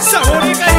Saúde,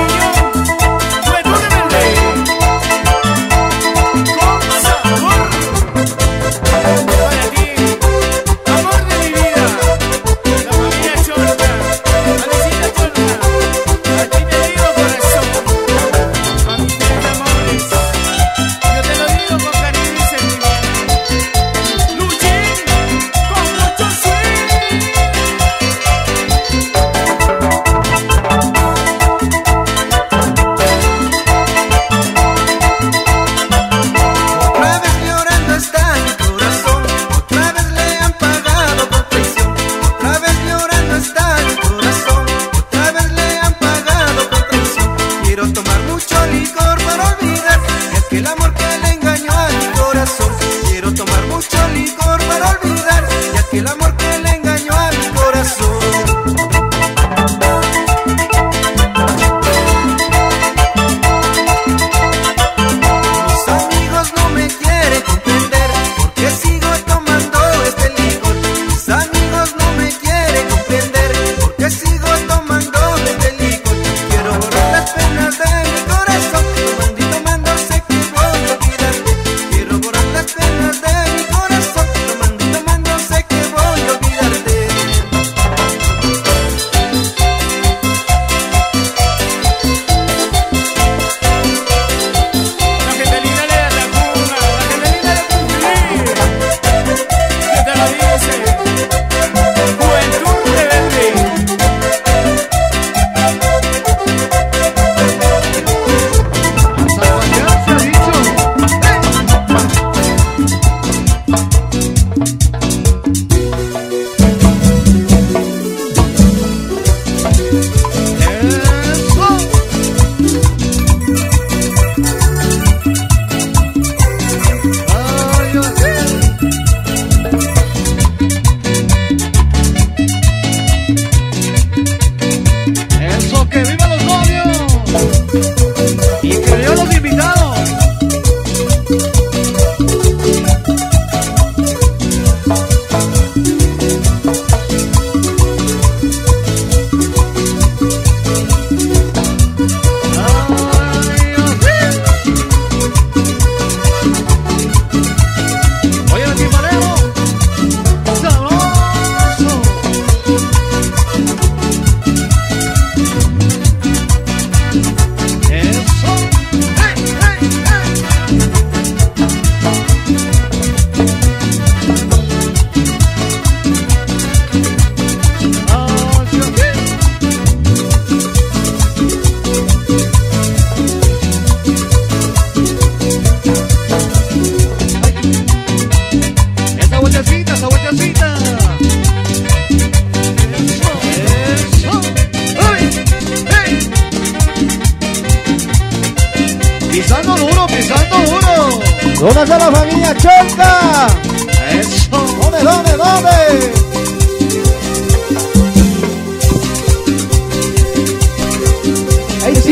¿Dónde está la familia?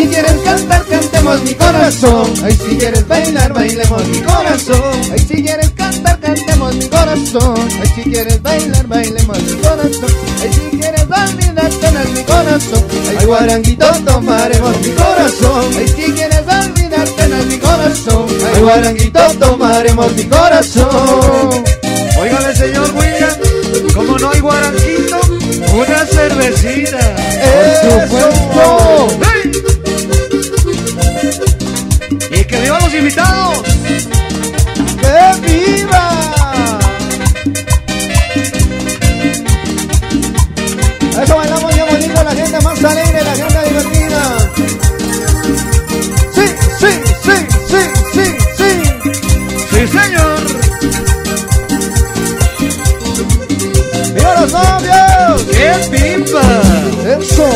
Quieres cantar, cantemos mi corazón. Ay, si quieres bailar, bailemos mi corazón. Ay, si quieres cantar, cantemos mi corazón. Ay, si quieres bailar, bailemos mi corazón. Ay, si quieres olvidar, tener mi corazón. Ay, guaranguito, tomaremos mi corazón. Ay, si quieres olvidar, tener mi corazón. Ay, guaranguito, tomaremos mi corazón. Óigale, señor William, como no hay guaranquito, una cervecita. Por supuesto. Invitados. ¡Que viva! Eso bailamos bien bonito, la gente más alegre, la gente divertida. Sí, sí, sí, sí, sí, sí. Sí, señor. ¡Viva los novios! ¡Qué pipa! Eso.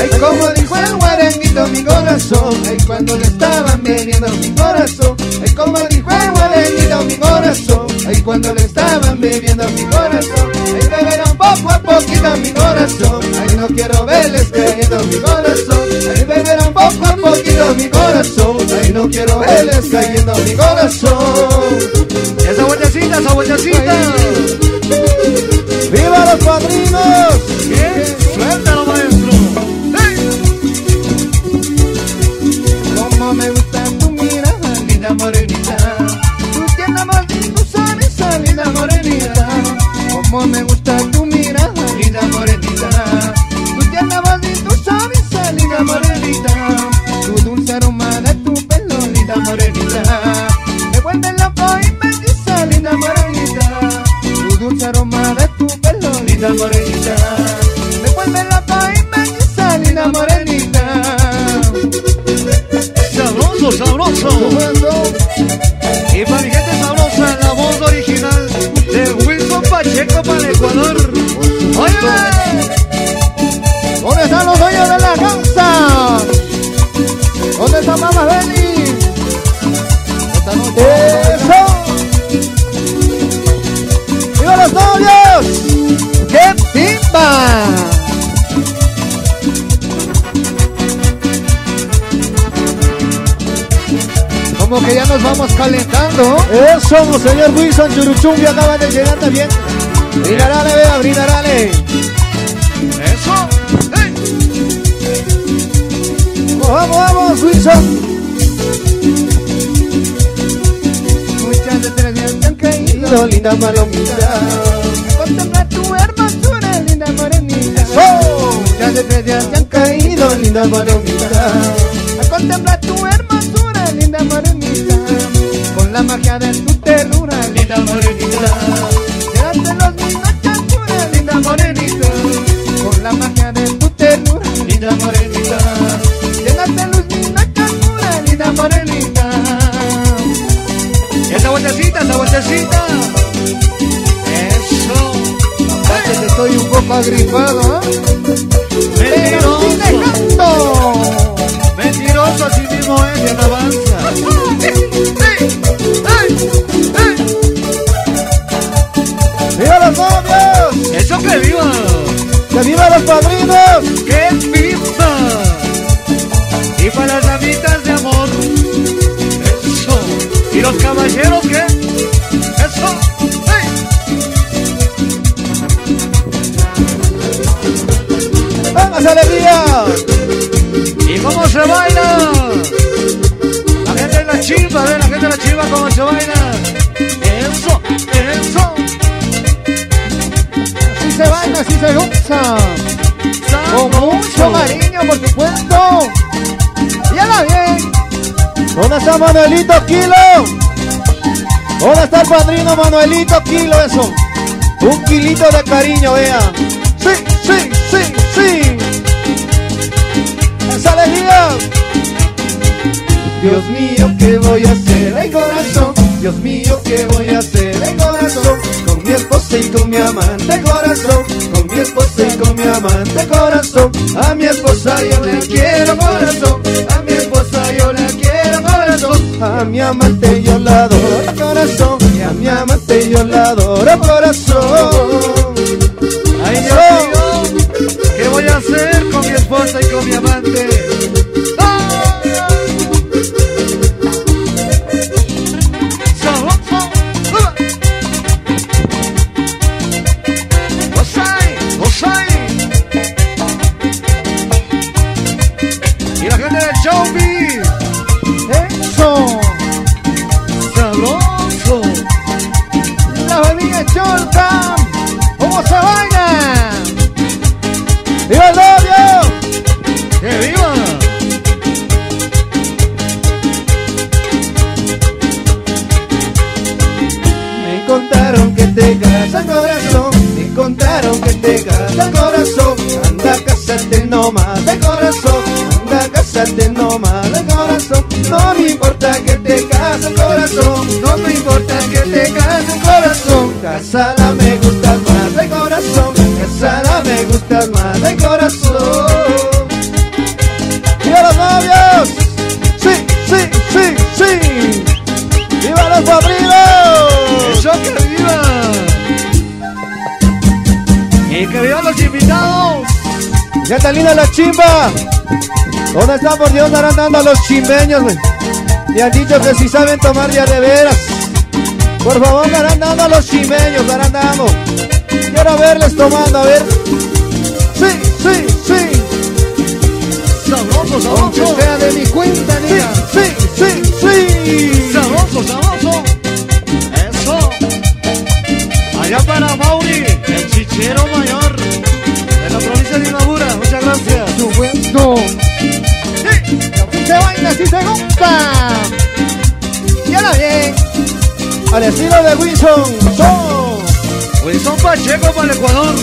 Ay, como dijo el mi corazón, ay, cuando le estaban bebiendo mi corazón, ay, como dijo el mi corazón, ay, cuando le estaban bebiendo mi corazón, ay, beberán poco a poquito mi corazón, ay, no quiero verles cayendo mi corazón, ay, beberán poco a poquito mi corazón, ay, no quiero verles cayendo mi corazón. Esa vueltecita, esa vueltecita. ¡Viva los padrinos! Bien, como vamos calentando. Eso, señor Wilson Churuchumbi acaba de llegar también. Brindarale, vea, brindarale. ¡Eso! ¡Ey! Vamos, vamos, Wilson. Muchas estrellas han caído, linda palomita. Contempla tu hermosura, linda morenita. Eso. Muchas estrellas te han caído, linda palomita. Magia de tu ternura, linda morenita. Llenaste los mismos chanchuras, linda morenita. Con la magia de tu ternura, linda morenita. Llenaste los mismos chanchuras, linda morenita. Esa vueltecita, esa vueltecita. Eso. Antes estoy un poco agripado, ¿eh? Se baila? La gente de la chimba, ve la gente de la chimba cómo se baila. Eso, eso. Así se baila, así se goza. Con mucho cariño, por supuesto. Y ahora bien, ¿Dónde está Manuelito Kilo? ¿Dónde está el padrino Manuelito Kilo? Eso. Un kilito de cariño, vea. Sí, sí, sí, sí. Dios mío, ¿qué voy a hacer? Ay, corazón, Dios mío, ¿qué voy a hacer? Ay, corazón, con mi esposa y con mi amante, corazón, con mi esposa y con mi amante, corazón. A mi esposa yo la quiero, corazón, a mi esposa yo la quiero, corazón. A mi amante yo la adoro, corazón, a mi amante yo la adoro, corazón. Showbiz, Eso, sabroso. la familia Cholca, ¿cómo se baila? ¡Viva el novio! ¡Que viva! Me contaron que te casas corazón, me contaron que te casas corazón, anda de corazón, de corazón, no me importa que te cases corazón, no me importa que te cases corazón, casada me gustas más de corazón, casada me gustas más ¡Ya está linda la chimba! ¿Dónde están por Dios estarán dando los chimbeños? güey? Me han dicho que si saben tomar ya de veras. Por favor, estarán dando los chimeños, estarán dando. Quiero verles tomando, a ver. Sí, sí, sí. ¡Sabroso, Aunque sabroso! sea de mi cuenta, niña. sí, sí, sí. De Wilson. Son. Wilson Pacheco para el Ecuador.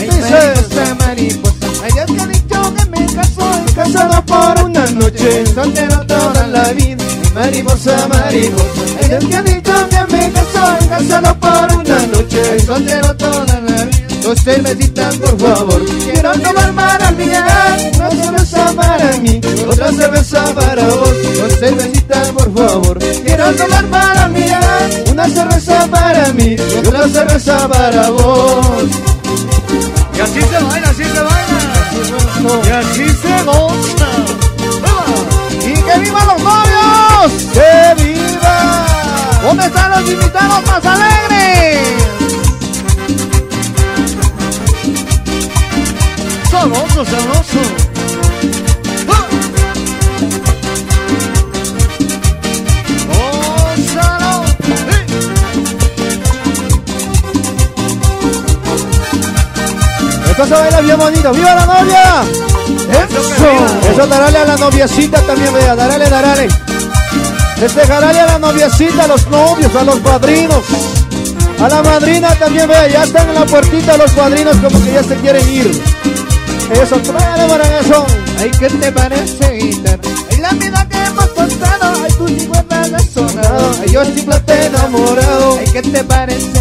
Mariposa, mariposa. Ha dicho que me casó Casado por una noche. soltero toda la vida. Mariposa, mariposa. Dios me ha dicho que me casó casado por una noche. Soltero toda la vida. Dos cervecitas, por favor. Quiero tomar para olvidar. Una cerveza para mí, otra cerveza para vos. Dos cervecitas, por favor. Quiero tomar para. Una cerveza para mí, otra cerveza para vos. Y así se baila, así se baila. Y así se goza. ¡Y que vivan los novios! ¡Que viva! ¿Dónde están los invitados más alegres? Sabroso, sabroso. Se baila bien bonito. ¡Viva la novia! Eso. Eso, darale a la noviecita también, vea. Darale, darale. Festejarale a la noviecita, a los novios, a los padrinos. A la madrina también, vea. Ya están en la puertita los padrinos como que ya se quieren ir. Eso, tráele para eso. Ay, ¿qué te parece, guitarra? Ay, la vida que hemos pasado, ay, tú sí guardas la sonado, ay, yo simple enamorado. Ay, ¿qué te parece,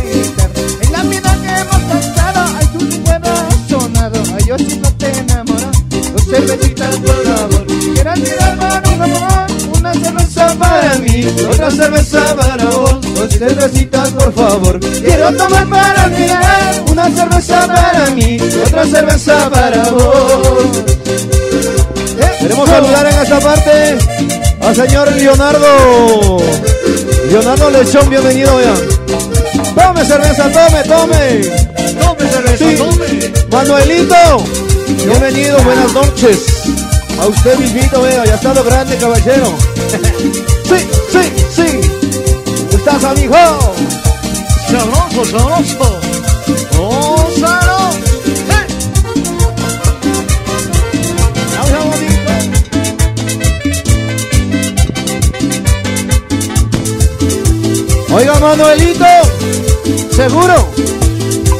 cervecitas, por favor, quiero tirar un amor, una cerveza para mí, otra cerveza para vos. Dos cervecitas, por favor, quiero tomar para olvidar, una cerveza para mí, otra cerveza para vos. Queremos saludar en esta parte al señor Leonardo. Leonardo Lechón, bienvenido, vea. Tome cerveza, tome, tome. Tome cerveza, Sí. tome. Manuelito, bienvenido, buenas noches. A usted mismito, vea, ya está lo grande, caballero. Sí, sí, sí. ¿Estás, amigo? Sabroso, sabroso. Bonito. Oiga, Manuelito, seguro,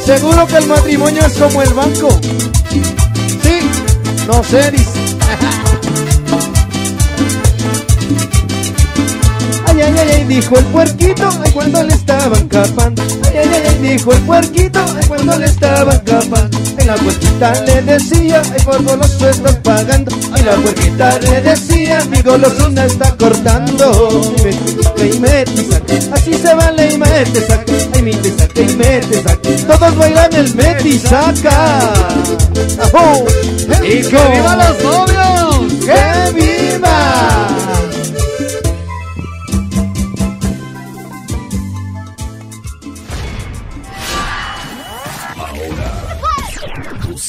seguro que el matrimonio es como el banco. Sí, no sé, dijo el puerquito, ay, cuando le estaban capando. Ay, ay, ay, dijo el puerquito, ay, cuando le estaban capando. Ay, la puerquita le decía, ay, por goloso estás pagando. Ay, la puerquita le decía, mi golosina está cortando. Y saca, y mete, así se vale y mete, saca. Ay, mete, saca, y mete, saca. Todos bailan el mete y saca. ¡Ajú! ¡Y que viva los novios! ¡Que viva!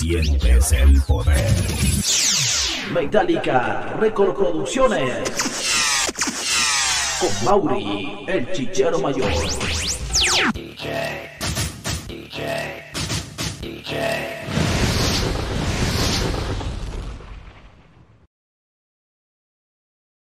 Sientes el poder. Metallica Record Producciones. Con Mauri, el chichero mayor.